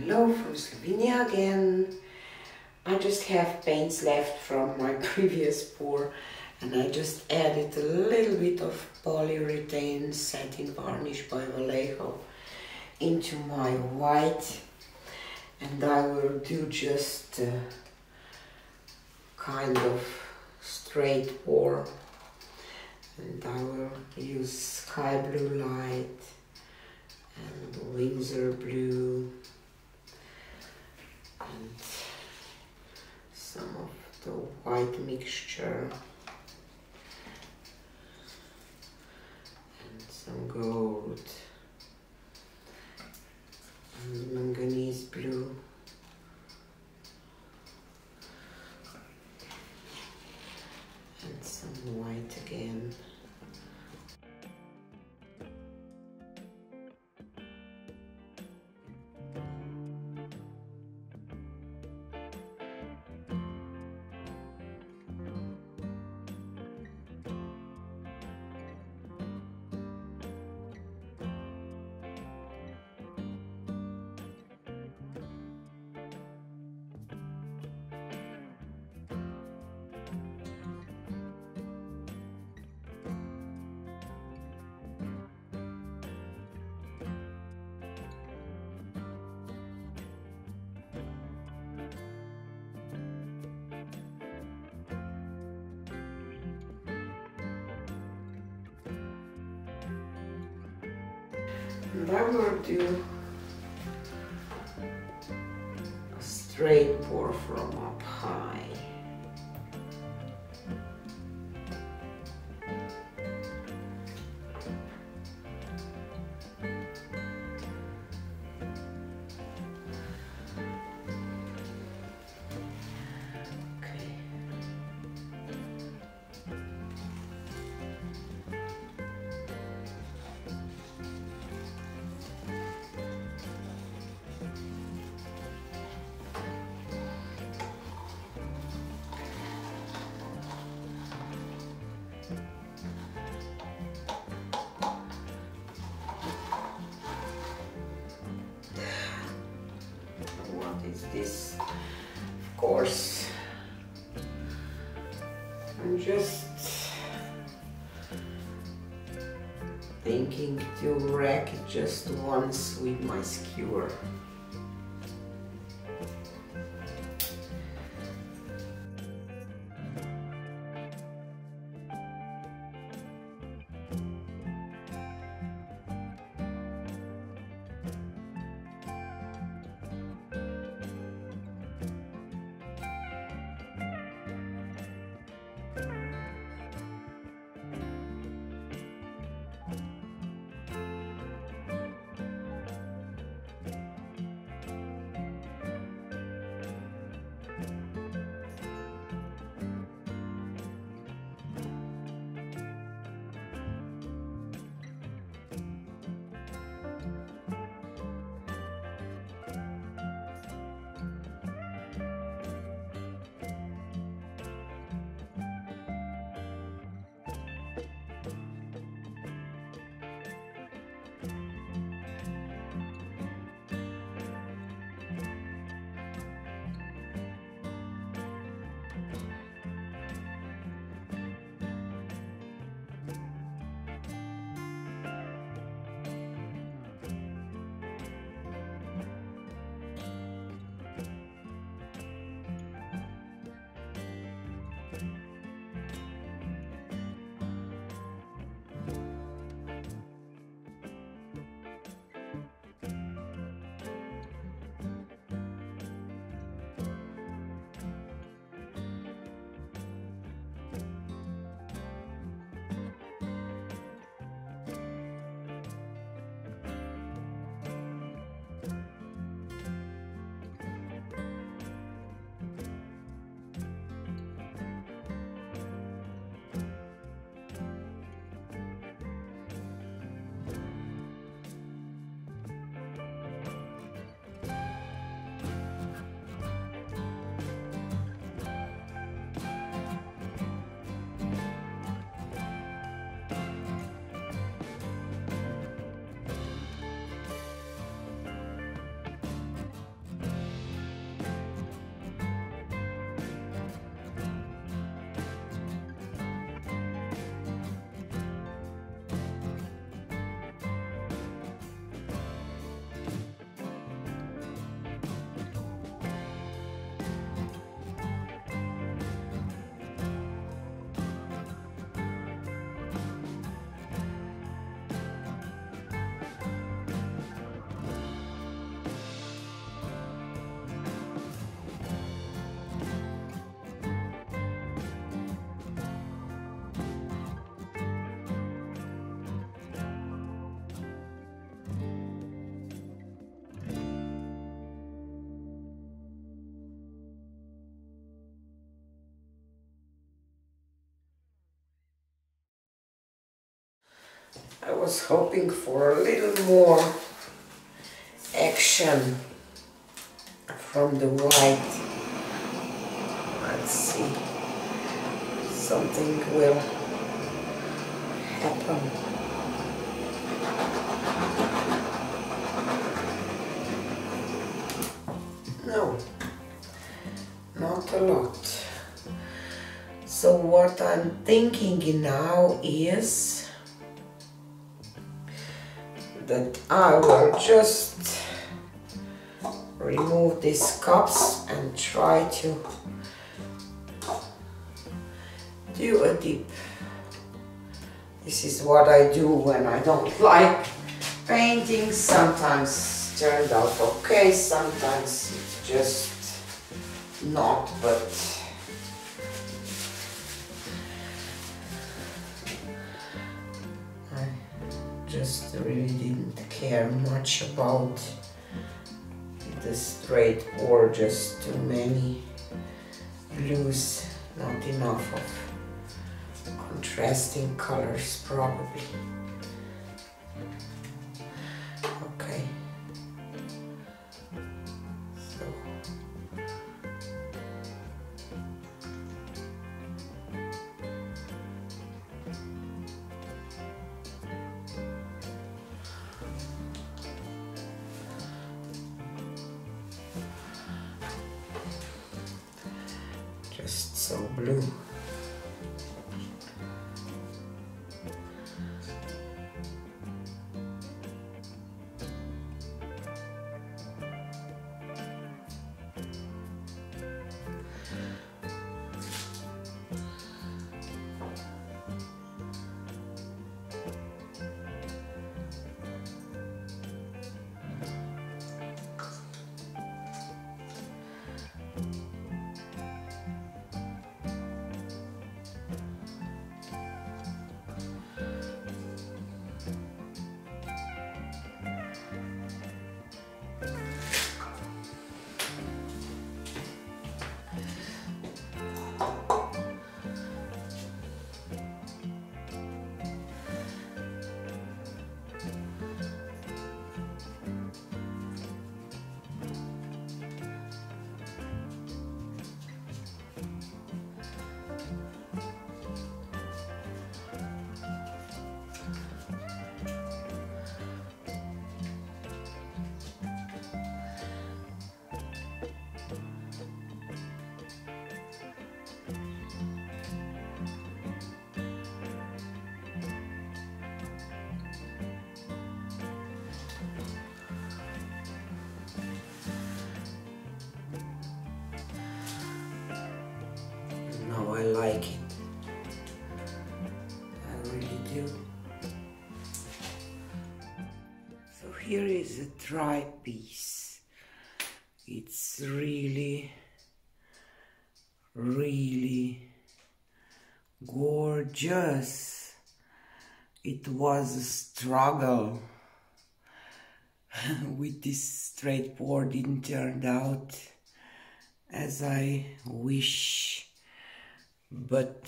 Hello from Slovenia again. I just have paints left from my previous pour and I just added a little bit of polyurethane satin varnish by Vallejo into my white and I will do just kind of straight pour and I will use sky blue light and Winsor blue and some of the white mixture And I will do a straight pour from up high. This? Of course, I'm just thinking to rack it just once with my skewer. I was hoping for a little more action from the white. Let's see. Something will happen. No, not a lot. So what I'm thinking now is that I will just remove these cups and try to do a dip. This is what I do when I don't like painting. Sometimes turned out okay, sometimes it's just not, but just really didn't care much about the straight or just too many blues, not enough of contrasting colors probably. Just here is a dry piece. It's really, really gorgeous. It was a struggle with this straight board didn't out as I wish but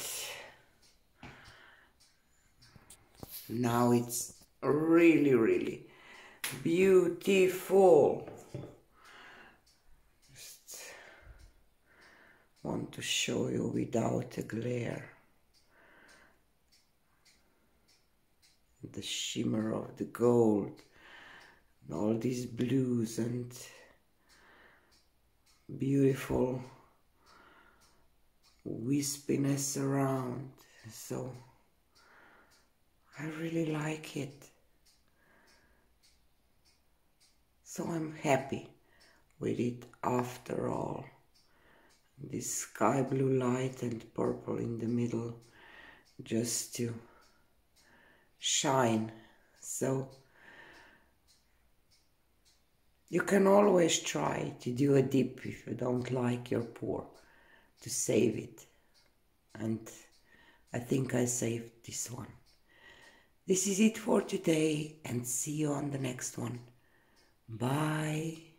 now it's really really beautiful. Just want to show you without a glare. The shimmer of the gold and all these blues and beautiful wispiness around. So I really like it so I'm happy with it after all this sky blue light and purple in the middle just to shine so you can always try to do a dip if you don't like your pour to save it. And I think I saved this one. This is it for today and see you on the next one. Bye.